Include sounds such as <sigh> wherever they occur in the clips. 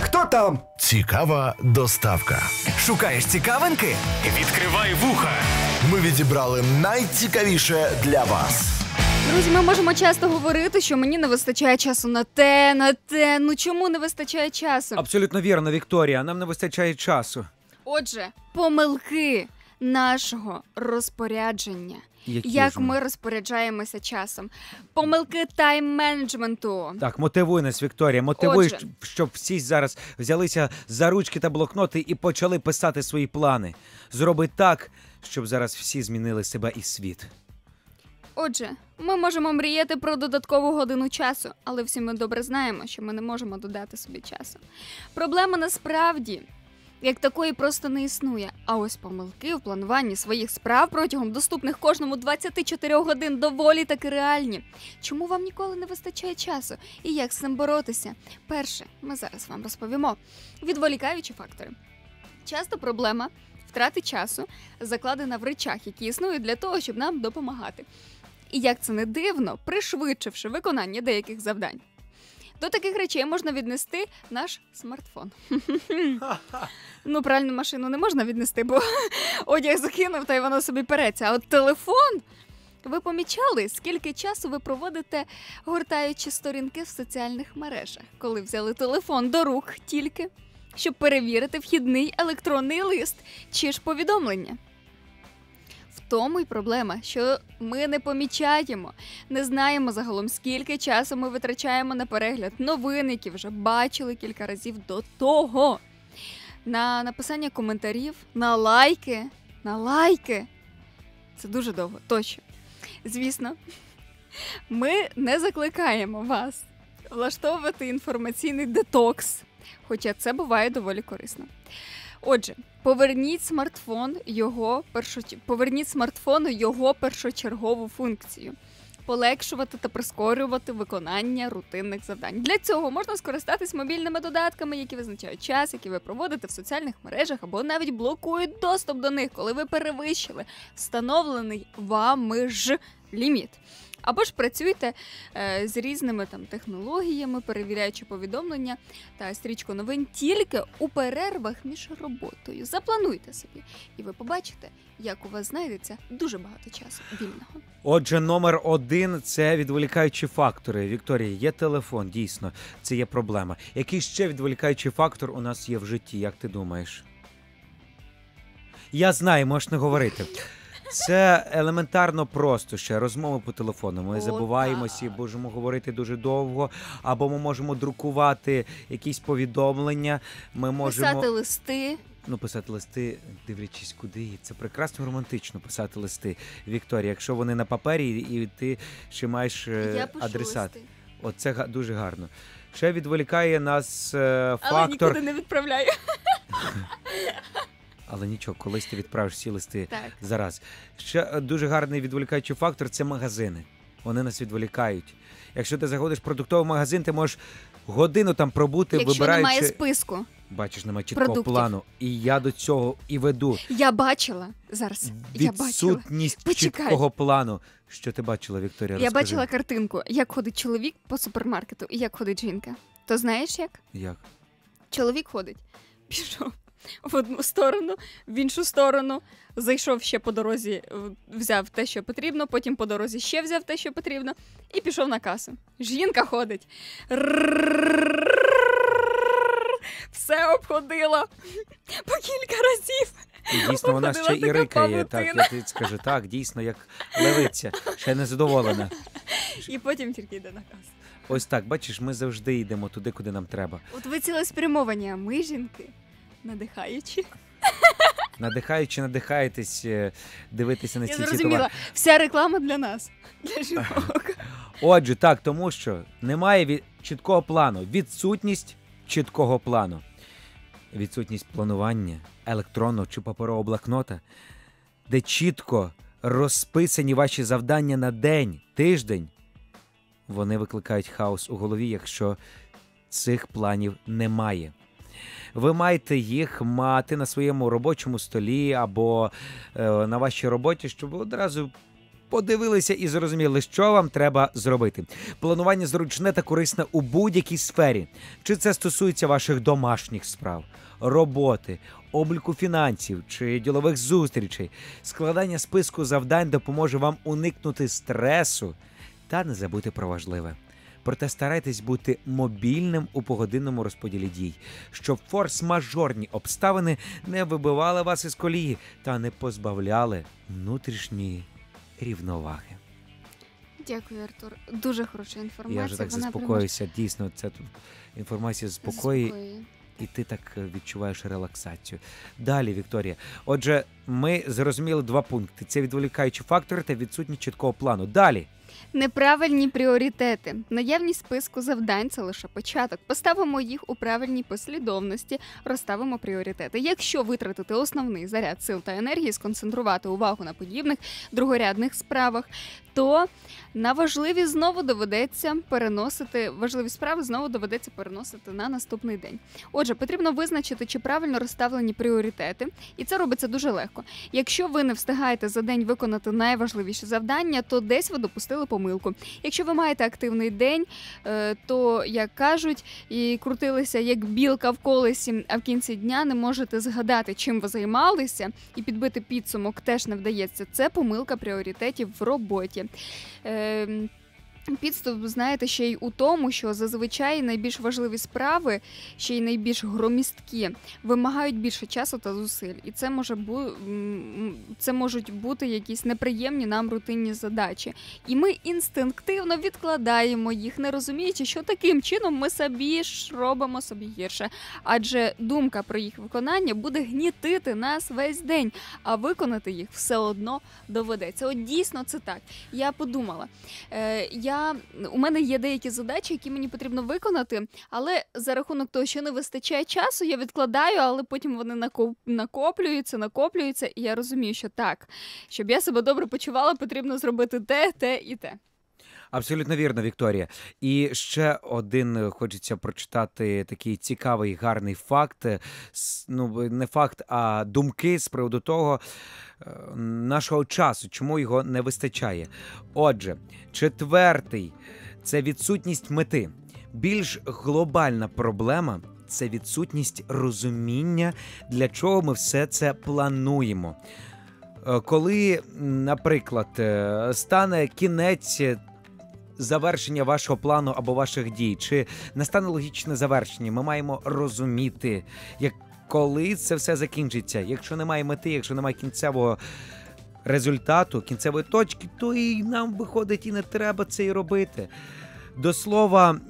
Хто там? Цікава доставка. Шукаєш цікавинки? Відкривай вуха. Ми відібрали найцікавіше для вас. Друзі, ми можемо часто говорити, що мені не вистачає часу на те, на те. Ну чому не вистачає часу? Абсолютно вірно, Вікторія. Нам не вистачає часу. Отже, помилки нашого розпорядження. Які Як ж ми розпоряджаємося часом? Помилки тайм-менеджменту. Так, мотивуй нас, Вікторія. Мотивуй, Отже. щоб- щоб всі зараз взялися за ручки та блокноти і почали писати свої плани. Зроби так, щоб зараз всі змінили себе і світ. Отже, ми можемо мріяти про додаткову годину часу, але всі ми добре знаємо, що ми не можемо додати собі часу. Проблема насправді. Як такої просто не існує. А ось помилки в плануванні своїх справ протягом доступних кожному 24 годин доволі таки реальні. Чому вам ніколи не вистачає часу? І як з цим боротися? Перше, ми зараз вам розповімо. Відволікаючі фактори. Часто проблема втрати часу закладена в речах, які існують для того, щоб нам допомагати. І як це не дивно, пришвидшивши виконання деяких завдань. До таких речей можна віднести наш смартфон. ну, пральну машину не можна віднести, бо <laughs> одяг закинув та й воно собі переться. А от телефон. Ви помічали, скільки часу ви проводите, гортаючи сторінки в соціальних мережах, коли взяли телефон до рук тільки, щоб перевірити вхідний електронний лист чи ж повідомлення? Тому й проблема, що ми не помічаємо, не знаємо загалом, скільки часу ми витрачаємо на перегляд новин, які вже бачили кілька разів до того. На написання коментарів, на лайки, на лайки. Це дуже довго, тощо. Звісно, ми не закликаємо вас влаштовувати інформаційний детокс, хоча це буває доволі корисно. Отже, поверніть смартфон його першо... поверніть смартфону його першочергову функцію. Полегшувати та прискорювати виконання рутинних завдань. Для цього можна скористатись мобільними додатками, які визначають час, який ви проводите в соціальних мережах, або навіть блокують доступ до них, коли ви перевищили встановлений вами ж ліміт. Або ж працюйте е, з різними там технологіями, перевіряючи повідомлення та стрічку новин тільки у перервах між роботою. Заплануйте собі, і ви побачите, як у вас знайдеться дуже багато часу вільного. Отже, номер один це відволікаючі фактори. Вікторія, є телефон, дійсно, це є проблема. Який ще відволікаючий фактор у нас є в житті, як ти думаєш? Я знаю, можеш не говорити. Це елементарно просто ще розмови по телефону. Ми О, забуваємося і можемо говорити дуже довго, або ми можемо друкувати якісь повідомлення. Ми можемо Писати листи. ну, писати листи, дивлячись куди. Це прекрасно романтично писати листи. Вікторія, якщо вони на папері, і ти ще маєш е, Я пишу адресат. листи, Оце дуже гарно. Ще відволікає нас е, але нікуди не відправляю. <laughs> але нічого, колись ти відправиш всі листи Так. зараз. Ще е, дуже гарний відволікаючий фактор це магазини. Вони нас відволікають. Якщо ти заходиш в продуктовий магазин, ти можеш годину там пробути, Якщо вибираючи. немає списку. Бачиш, немає чіткого продуктів. плану. І я до цього і веду. Я бачила зараз. Я бачила. Чіткого плану. Що ти бачила, Вікторія? Я Розкажи. бачила картинку, як ходить чоловік по супермаркету і як ходить жінка. То знаєш як? Як? Чоловік ходить, пішов в одну сторону, в іншу сторону, зайшов ще по дорозі, е, взяв те, що потрібно, потім по дорозі ще взяв те, що потрібно, і пішов на касу. Жінка ходить. Все обходила по кілька разів. І дійсно вона ще і рикає. Так, я скажу, так, дійсно, як левиця, ще не задоволена. І потім тільки йде на касу. Ось так, бачиш, ми завжди йдемо туди, куди нам треба. От ви цілеспрямовані, а ми жінки, надихаючі. Надихаючи, надихаєтесь, е, дивитися на Я ці всі зрозуміла, товари. вся реклама для нас, для жінок. <laughs> Отже, так, тому що немає від... чіткого плану, відсутність чіткого плану, відсутність планування електронного чи паперового блокнота, де чітко розписані ваші завдання на день, тиждень, вони викликають хаос у голові, якщо цих планів немає. Ви маєте їх мати на своєму робочому столі або е, на вашій роботі, щоб одразу подивилися і зрозуміли, що вам треба зробити. Планування зручне та корисне у будь-якій сфері. Чи це стосується ваших домашніх справ, роботи, обліку фінансів чи ділових зустрічей. Складання списку завдань допоможе вам уникнути стресу та не забути про важливе. Проте старайтесь бути мобільним у погодинному розподілі дій, щоб форс-мажорні обставини не вибивали вас із колії та не позбавляли внутрішньої рівноваги. Дякую, Артур. Дуже хороша інформація. Я вже так Вона прямо заспокоюся. Дійсно, це тут інформація заспокоює, заспокоює. і ти так е, відчуваєш релаксацію. Далі, Вікторія. Отже, ми зрозуміли два пункти: це відволікаючі фактори та відсутність чіткого плану. Далі. Неправильні пріоритети. Наявність списку завдань це лише початок. Поставимо їх у правильній послідовності, розставимо пріоритети. Якщо витратити основний заряд сил та енергії, сконцентрувати увагу на подібних другорядних справах, то на важливі знову доведеться переносити важливі справи знову доведеться переносити на наступний день. Отже, потрібно визначити, чи правильно розставлені пріоритети, і це робиться дуже легко. Якщо ви не встигаєте за день виконати найважливіші завдання, то десь ви допустили помилку. Якщо ви маєте активний день, е, то як кажуть, і крутилися як білка в колесі, а в кінці дня не можете згадати, чим ви займалися, і підбити підсумок теж не вдається. Це помилка пріоритетів в роботі. Підступ, знаєте, ще й у тому, що зазвичай найбільш важливі справи, ще й найбільш громісткі, вимагають більше часу та зусиль. І це може бу... це можуть бути якісь неприємні нам рутинні задачі. І ми інстинктивно відкладаємо їх, не розуміючи, що таким чином ми собі ж робимо собі гірше. Адже думка про їх виконання буде гнітити нас весь день, а виконати їх все одно доведеться. От дійсно це так. Я подумала. Е, я, у мене є деякі задачі, які мені потрібно виконати, але за рахунок того, що не вистачає часу, я відкладаю, але потім вони нако- накоплюються, накоплюються, і я розумію, що так, щоб я себе добре почувала, потрібно зробити те, те і те. Абсолютно вірно, Вікторія. І ще один е, хочеться прочитати такий цікавий, гарний факт. Е, Ну, не факт, а думки з приводу того е, нашого часу, чому його не вистачає. Отже, четвертий це відсутність мети. Більш глобальна проблема це відсутність розуміння, для чого ми все це плануємо. Коли, наприклад, стане кінець завершення вашого плану або ваших дій, чи настане логічне завершення, ми маємо розуміти, як коли це все закінчиться. Якщо немає мети, якщо немає кінцевого результату, кінцевої точки, то і нам виходить і не треба це і робити. До слова,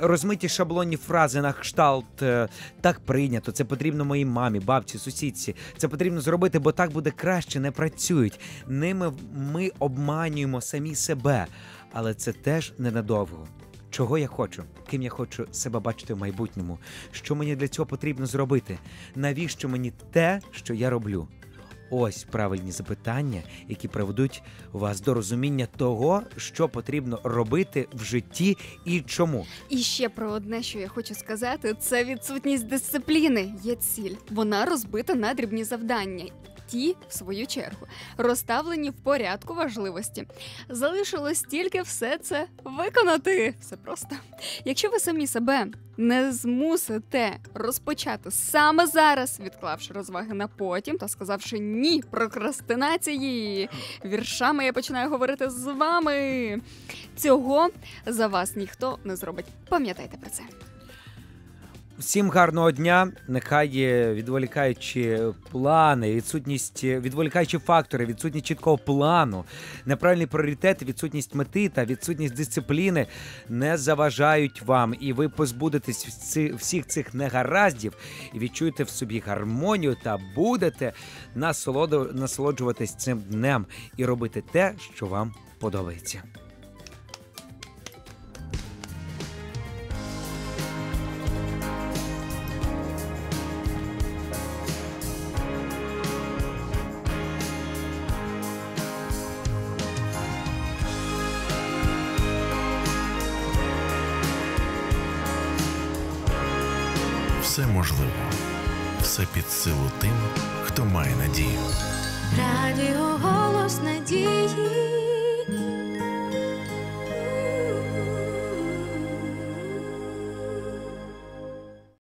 розмиті шаблонні фрази на кшталт е, так прийнято, це потрібно моїй мамі, бабці, сусідці. Це потрібно зробити, бо так буде краще, не працюють. Ними ми обманюємо самі себе, але це теж ненадовго. Чого я хочу, ким я хочу себе бачити в майбутньому, що мені для цього потрібно зробити, навіщо мені те, що я роблю? Ось правильні запитання, які приведуть вас до розуміння того, що потрібно робити в житті і чому. І ще про одне, що я хочу сказати, це відсутність дисципліни. Є ціль. Вона розбита на дрібні завдання. Ті, в свою чергу, розставлені в порядку важливості. Залишилось тільки все це виконати. Все просто. Якщо ви самі себе не змусите розпочати саме зараз, відклавши розваги на потім та сказавши ні прокрастинації, віршами я починаю говорити з вами. Цього за вас ніхто не зробить. Пам'ятайте про це. Всім гарного дня. Нехай відволікаючі плани, відсутність відволікаючі фактори, відсутність чіткого плану, неправильні пріоритети, відсутність мети та відсутність дисципліни не заважають вам, і ви позбудетесь всіх цих негараздів і відчуєте в собі гармонію та будете насолоджуватись цим днем і робити те, що вам подобається. Все можливо. Все під силу тим, хто має надію. Радіо голос надії.